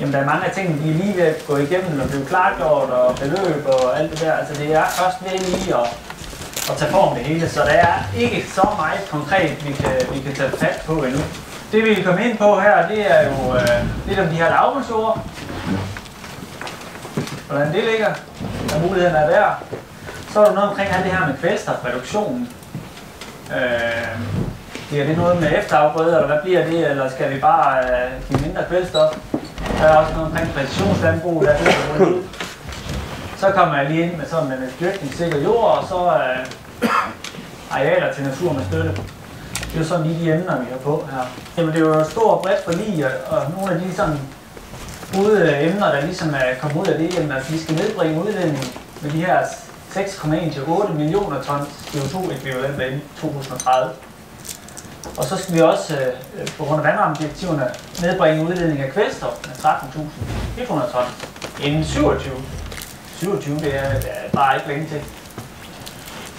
Jamen, der er mange af tingene, de er lige ved at gå igennem og blive klargjort og beløb og alt det der. Altså, det er først ved lige at, at tage form det hele, så der er ikke så meget konkret, vi kan, vi kan tage fat på endnu. Det vi vil komme ind på her, det er jo øh, lidt om de her lavbundsjord. Hvordan det ligger, og mulighederne er der. Så er der noget omkring alt det her med kvælstofreduktionen. Øh, bliver det noget med efterafgrøder, eller hvad bliver det, eller skal vi bare øh, give mindre kvælstof? Der er også noget omkring præcisionslandbrug, der er det. Så kommer jeg lige ind med sådan en øh, dyrkningssikker jord, og så øh, arealer til natur med støtte. Det er jo sådan lige de emner, vi har på her. Jamen det er jo stort og bredt forlig, og, og nogle af de sådan øh, emner, der ligesom øh, er kommet ud af det, jamen at vi skal nedbringe udledningen med de her 6,1 til 8 millioner tons CO2-ekvivalenter inden 2030. Og så skal vi også øh, på grund af vandrammedirektiverne nedbringe udledningen af kvælstof med 13.100 ton inden 27. 27, det er, det er bare ikke længe til.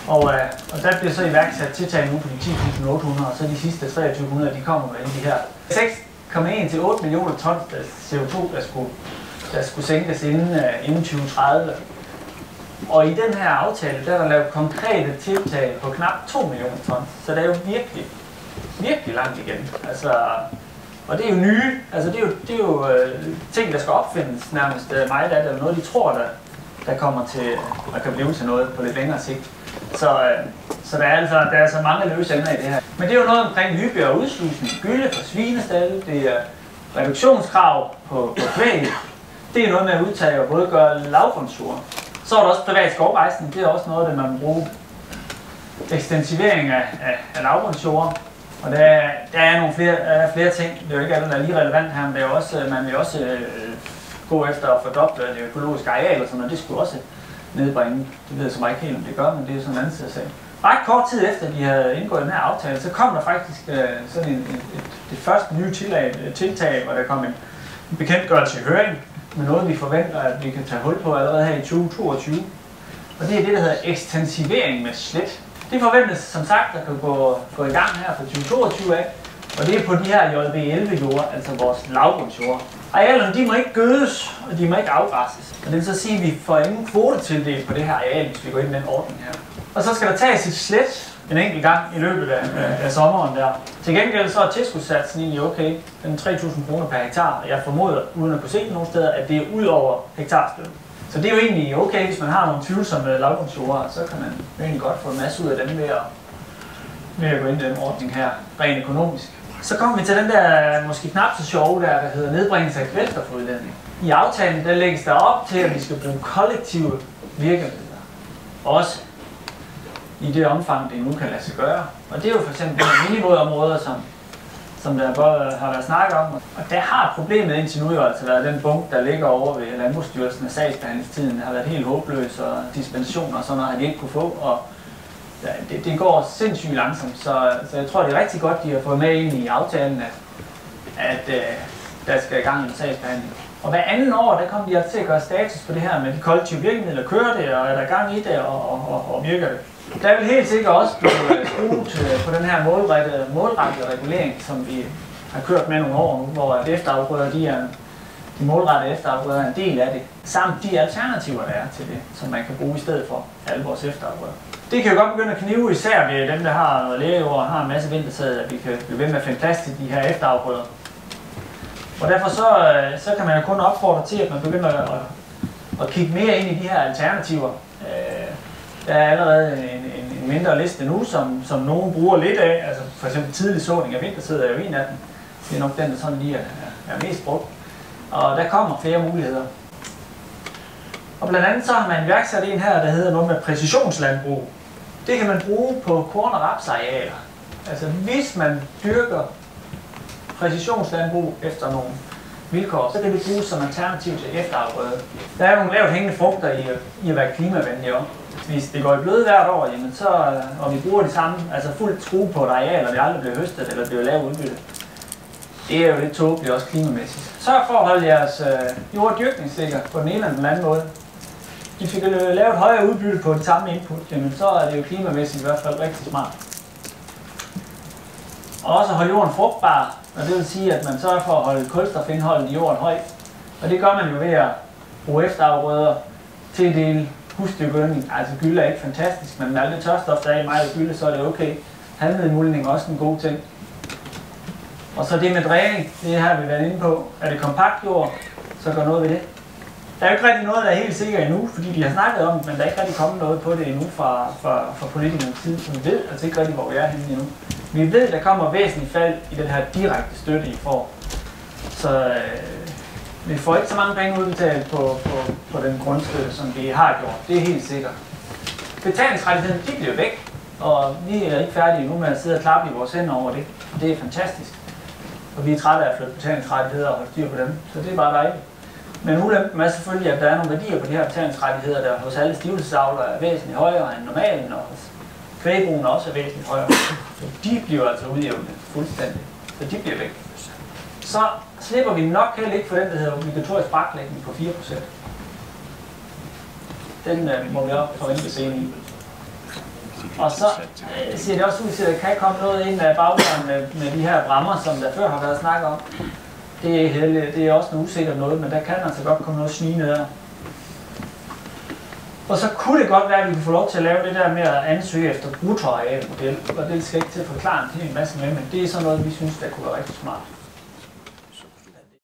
Og, øh, og der bliver så iværksat tiltag nu på de 10.800, og så de sidste 2300, de kommer med de her 6,1 til 8 millioner ton CO2, der skulle, der skulle sænkes inden, øh, inden 2030. Og i den her aftale, der er der lavet konkrete tiltag på knap 2 millioner ton. Så det er jo virkelig, virkelig langt igen. Altså, og det er jo nye, altså det er jo, det er jo øh, ting, der skal opfindes nærmest øh, meget af det, eller noget, de tror, der, der kommer til, at kan blive til noget på lidt længere sigt. Så, øh, så der, er altså, der er altså mange løse ender i det her. Men det er jo noget omkring hyppigere udslusning, gylde for svinestalde, det er reduktionskrav på, på kvæg, det er noget med at udtage og både gøre lavgrundsjord. Så er der også privat skovrejsning, det er også noget, det man bruger ekstensivering af, af, af lavbundsjord, og der, der er nogle flere, er flere ting, det er jo ikke alt, der er lige relevant her, men det er også, øh, man vil også øh, gå efter at fordoble det økologiske areal og sådan noget, det skulle også nedbringe. Det ved jeg så meget ikke helt, om det gør, men det er sådan en anden side sag. Ret kort tid efter, de havde indgået den her aftale, så kom der faktisk øh, sådan en, et, et, det første nye tillag, øh, tiltag, hvor der kom en, en bekendtgørelse i høring, med noget, vi forventer, at vi kan tage hul på allerede her i 2022. Og det er det, der hedder ekstensivering med slet. Det forventes som sagt at kan gå, gå i gang her fra 2022 af, og det er på de her JB11 jorder, altså vores lavgrundsjord. Arealerne de må ikke gødes, og de må ikke afgræsses. Og det vil så sige, at vi får ingen kvotetildel på det her areal, hvis vi går ind i den ordning her. Og så skal der tages et slet en enkelt gang i løbet af, af, af sommeren der. Til gengæld så er tilskudssatsen egentlig okay. Den er 3.000 kroner per hektar. Jeg formoder, uden at kunne se det nogen steder, at det er ud over hektarstøtten. Så det er jo egentlig okay, hvis man har nogle tvivlsomme lavbundsjord, så kan man egentlig godt få en masse ud af dem ved at, ved at gå ind i den ordning her, rent økonomisk. Så kommer vi til den der måske knap så sjove der, der hedder nedbringelse af kvælstofudledning. I aftalen der lægges der op til, at vi skal bruge kollektive virkemidler. Også i det omfang, det nu kan lade sig gøre. Og det er jo for eksempel de minivådområder, som, som der både har været snakket om. Og der har problemet indtil nu jo altså været den bunke, der ligger over ved Landbrugsstyrelsen af sagsbehandlingstiden, har været helt håbløs, og dispensationer og sådan noget har de ikke kunne få. Og ja, det, det går sindssygt langsomt, så, så jeg tror, det er rigtig godt, de har fået med ind i aftalen, at, at uh, der skal i gang med sagsbehandling. Og hver anden år, der kommer de altså til at gøre status på det her med de kollektive virkemidler. Kører det, og er der gang i det, og, og, og, og virker det? Der vil helt sikkert også blive øh, brugt øh, på den her målrettede, målrettede regulering, som vi har kørt med nogle år nu, hvor efterafgrøder, de er de målrettede efterafgrøder er en del af det, samt de alternativer, der er til det, som man kan bruge i stedet for alle vores efterafgrøder. Det kan jo godt begynde at knive, især ved dem, der har noget lægejord og har en masse vintersæde, at vi kan blive ved med at finde plads til de her efterafgrøder. Og derfor så, øh, så kan man jo kun opfordre til, at man begynder at, at kigge mere ind i de her alternativer. Der er allerede en, en, en mindre liste nu, som, som nogen bruger lidt af. Altså for eksempel tidlig såning af vintersæde er jo en af dem. Det er nok den, der sådan lige er, er mest brugt. Og der kommer flere muligheder. Og blandt andet så har man iværksat en her, der hedder noget med præcisionslandbrug. Det kan man bruge på korn- og rapsarealer. Altså hvis man dyrker præcisionslandbrug efter nogle vilkår, så kan det bruges som alternativ til efterafgrøde. Der er nogle lavt hængende frugter i, i at være klimavenlige også. Hvis det går i bløde hvert år, jamen så, øh, og vi bruger det samme, altså fuldt true på et areal, og det aldrig bliver høstet eller bliver lavet udbytte, det er jo lidt tåbeligt også klimamæssigt. Sørg for at holde jeres øh, jord dyrkningssikker på den ene eller den anden måde. Hvis vi kan lave et højere udbytte på det samme input, jamen så er det jo klimamæssigt i hvert fald rigtig smart. Og også holde jorden frugtbar, og det vil sige, at man sørger for at holde kulstofindholdet i jorden højt. Og det gør man jo ved at bruge efterafgrøder til husdyrgødning. Altså gylde er ikke fantastisk, men med alle det tørstof, der er i meget gylde, så er det okay. Halvnedmuldning er også en god ting. Og så det med dræning, det har vi været inde på. Er det kompakt jord, så gør noget ved det. Der er jo ikke rigtig noget, der er helt sikkert endnu, fordi vi har snakket om det, men der er ikke rigtig kommet noget på det endnu fra, fra, fra politikernes side, så vi ved altså ikke rigtig, hvor vi er henne endnu. Vi ved, der kommer væsentligt fald i den her direkte støtte, I får. Så øh, vi får ikke så mange penge udbetalt på, på, på den grundstøtte, som vi har gjort. Det er helt sikkert. Betalingsrettigheden, de bliver væk, og vi er ikke færdige nu med at sidde og klappe i vores hænder over det. Det er fantastisk. Og vi er trætte af at flytte betalingsrettigheder og holde styr på dem, så det er bare dejligt. Men ulempen er selvfølgelig, at der er nogle værdier på de her betalingsrettigheder, der hos alle stivelsesavler er væsentligt højere end normalen, og hos kvægbrugen også er væsentligt højere. Så de bliver altså udjævnet fuldstændig. Så de bliver væk. Så slipper vi nok heller ikke for den, der hedder obligatorisk braklægning på 4%. Den øh, må vi også forvente senere i. Og så øh, ser det også ud til, at der kan komme noget ind af bagdøren med, med de her brammer, som der før har været snakket om. Det er, heldigt, det er også noget usikkert noget, men der kan altså godt komme noget snigende der. Og så kunne det godt være, at vi kunne få lov til at lave det der med at ansøge efter bruttoarealmodel, og det skal ikke til at forklare en hel masse med, men det er sådan noget, vi synes, der kunne være rigtig smart.